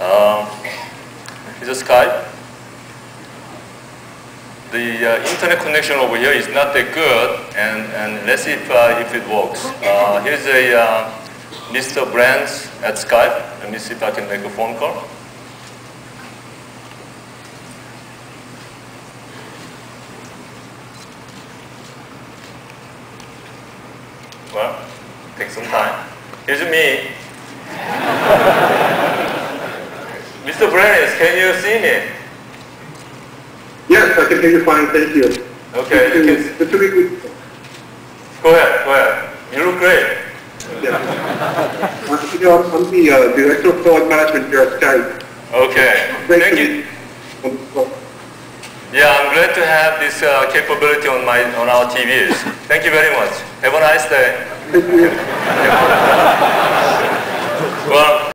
Um, is it Skype? The uh, internet connection over here is not that good, and, and let's see if, uh, if it works. Uh, here's a uh, Mr. Brands at Skype. Let me see if I can make a phone call. Well, take some time. Here's me. Mr. Brands, can you see me? Yes, I can hear you fine, thank you. Okay, you It's can, it's a good. go ahead, go ahead. You look great. Yeah. Uh, you know, I'm the uh, Director of Product Management here at Skype. Okay, Great thank you. you. Yeah, I'm glad to have this uh, capability on my on our TVs. Thank you very much. Have a nice day. Thank you.